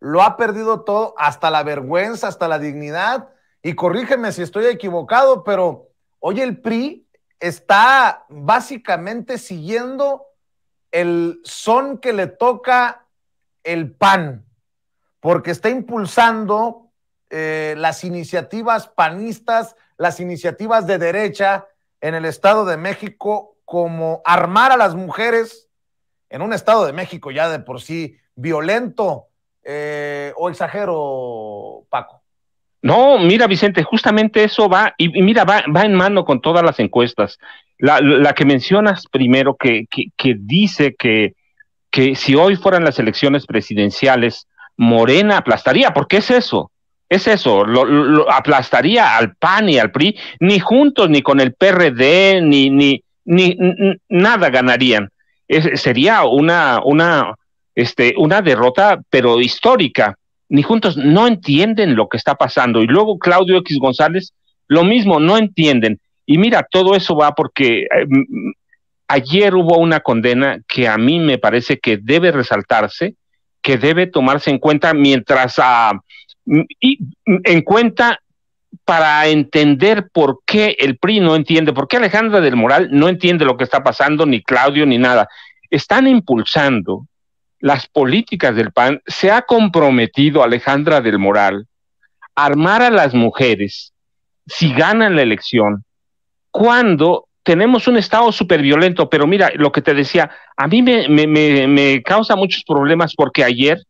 lo ha perdido todo, hasta la vergüenza, hasta la dignidad. Y corrígeme si estoy equivocado, pero hoy el PRI está básicamente siguiendo el son que le toca el PAN, porque está impulsando eh, las iniciativas panistas, las iniciativas de derecha en el Estado de México, como armar a las mujeres en un Estado de México ya de por sí violento, eh, o exagero, Paco. No, mira, Vicente, justamente eso va, y, mira, va, va, en mano con todas las encuestas. La, que mencionas primero, que, que, dice que, que si hoy fueran las elecciones presidenciales, Morena aplastaría, porque es eso, es eso, lo, aplastaría al PAN y al PRI, ni juntos, ni con el PRD, ni, ni, ni nada ganarían. sería una, una, este, una derrota, pero histórica ni juntos no entienden lo que está pasando. Y luego Claudio X González, lo mismo, no entienden. Y mira, todo eso va porque eh, ayer hubo una condena que a mí me parece que debe resaltarse, que debe tomarse en cuenta mientras ah, y, en cuenta para entender por qué el PRI no entiende, por qué Alejandra del Moral no entiende lo que está pasando, ni Claudio, ni nada. Están impulsando las políticas del PAN, se ha comprometido Alejandra del Moral a armar a las mujeres si ganan la elección, cuando tenemos un Estado súper violento, pero mira, lo que te decía, a mí me, me, me, causa muchos problemas porque ayer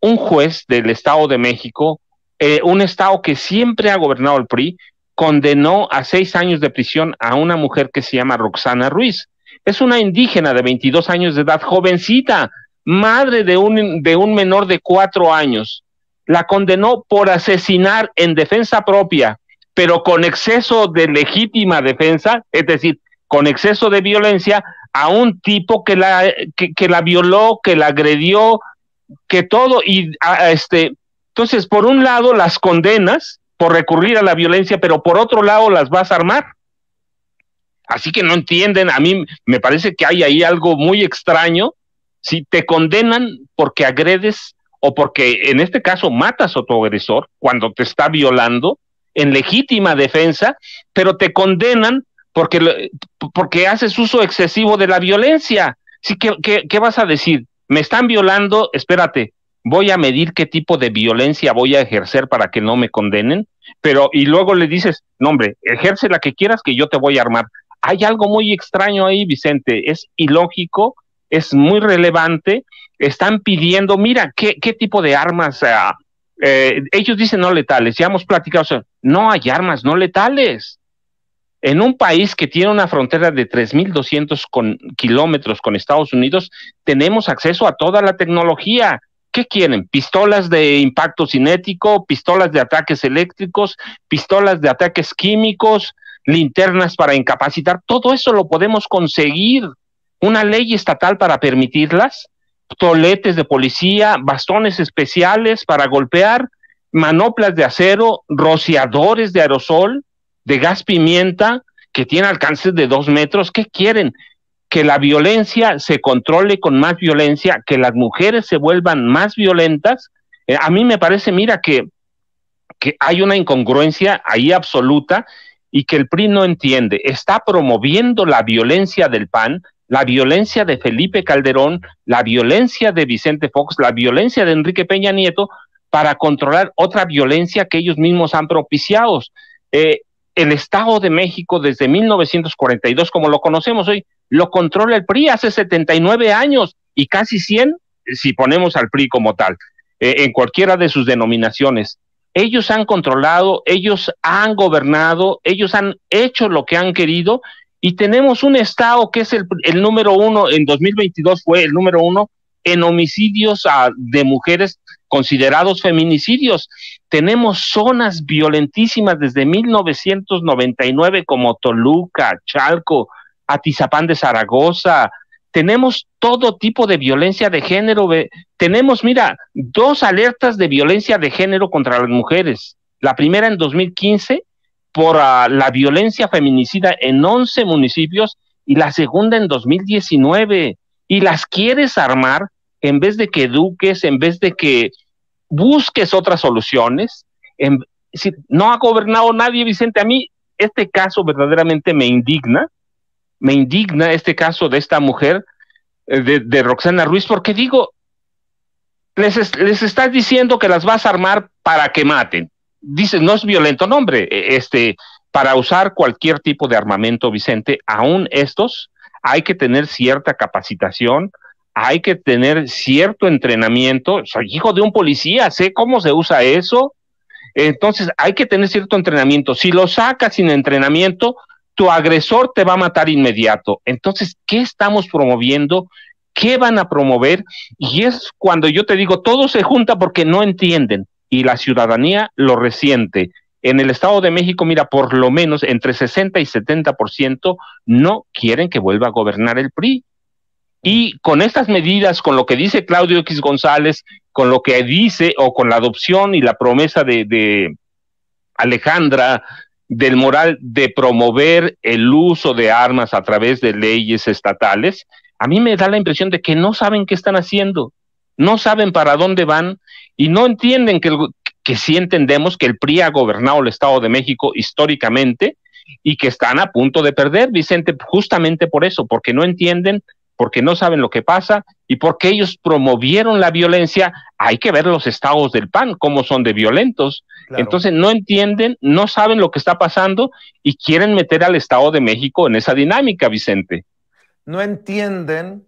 un juez del Estado de México, eh, un Estado que siempre ha gobernado el PRI, condenó a seis años de prisión a una mujer que se llama Roxana Ruiz. Es una indígena de 22 años de edad, jovencita, madre de un, de un menor de cuatro años, la condenó por asesinar en defensa propia, pero con exceso de legítima defensa, es decir, con exceso de violencia, a un tipo que la, que, la violó, que la agredió, que todo, y este, entonces, por un lado las condenas por recurrir a la violencia, pero por otro lado las vas a armar. Así que no entienden, a mí me parece que hay ahí algo muy extraño si te condenan porque agredes o porque en este caso matas a tu agresor cuando te está violando en legítima defensa, pero te condenan porque, porque haces uso excesivo de la violencia. Sí, ¿qué, qué, vas a decir? Me están violando, espérate, voy a medir qué tipo de violencia voy a ejercer para que no me condenen, pero y luego le dices, no hombre, ejerce la que quieras que yo te voy a armar. Hay algo muy extraño ahí, Vicente, es ilógico es muy relevante. Están pidiendo, mira, ¿qué, tipo de armas? Eh, ellos dicen no letales, ya hemos platicado, no hay armas no letales. En un país que tiene una frontera de 3.200 con, kilómetros con Estados Unidos, tenemos acceso a toda la tecnología. ¿Qué quieren? Pistolas de impacto cinético, pistolas de ataques eléctricos, pistolas de ataques químicos, linternas para incapacitar. Todo eso lo podemos conseguir una ley estatal para permitirlas, toletes de policía, bastones especiales para golpear, manoplas de acero, rociadores de aerosol, de gas pimienta, que tiene alcances de dos metros. ¿Qué quieren? Que la violencia se controle con más violencia, que las mujeres se vuelvan más violentas. Eh, a mí me parece, mira, que, que hay una incongruencia ahí absoluta y que el PRI no entiende. Está promoviendo la violencia del PAN, la violencia de Felipe Calderón, la violencia de Vicente Fox, la violencia de Enrique Peña Nieto, para controlar otra violencia que ellos mismos han propiciado. Eh, el Estado de México desde 1942, como lo conocemos hoy, lo controla el PRI hace 79 años y casi 100 si ponemos al PRI como tal, eh, en cualquiera de sus denominaciones. Ellos han controlado, ellos han gobernado, ellos han hecho lo que han querido y tenemos un estado que es el, número uno, en 2022 fue el número uno en homicidios de mujeres considerados feminicidios. Tenemos zonas violentísimas desde 1999 como Toluca, Chalco, Atizapán de Zaragoza. Tenemos todo tipo de violencia de género. Tenemos, mira, dos alertas de violencia de género contra las mujeres. La primera en 2015 por ah, la violencia feminicida en 11 municipios y la segunda en 2019. Y las quieres armar en vez de que eduques, en vez de que busques otras soluciones. En, si, no ha gobernado nadie, Vicente. A mí este caso verdaderamente me indigna, me indigna este caso de esta mujer, eh, de, de Roxana Ruiz, porque digo, les, les estás diciendo que las vas a armar para que maten. Dices, no es violento, no, hombre, e, este, para usar cualquier tipo de armamento, Vicente, aún estos, hay que tener cierta capacitación, hay que tener cierto entrenamiento. Soy hijo de un policía, sé cómo se usa eso. Entonces, hay que tener cierto entrenamiento. Si lo sacas sin entrenamiento, tu agresor te va a matar inmediato. Entonces, ¿qué estamos promoviendo? ¿Qué van a promover? Y es cuando yo te digo, todo se junta porque no entienden y la ciudadanía lo resiente. En el Estado de México, mira, por lo menos entre 60 y 70% no quieren que vuelva a gobernar el PRI. Y con estas medidas, con lo que dice Claudio X González, con lo que dice o con la adopción y la promesa de, de Alejandra del moral de promover el uso de armas a través de leyes estatales, a mí me da la impresión de que no saben qué están haciendo, no saben para dónde van y no entienden que, el, que sí entendemos que el PRI ha gobernado el Estado de México históricamente y que están a punto de perder, Vicente, justamente por eso, porque no entienden porque no saben lo que pasa y porque ellos promovieron la violencia, hay que ver los estados del PAN, cómo son de violentos. Claro. Entonces no entienden, no saben lo que está pasando y quieren meter al Estado de México en esa dinámica, Vicente. No entienden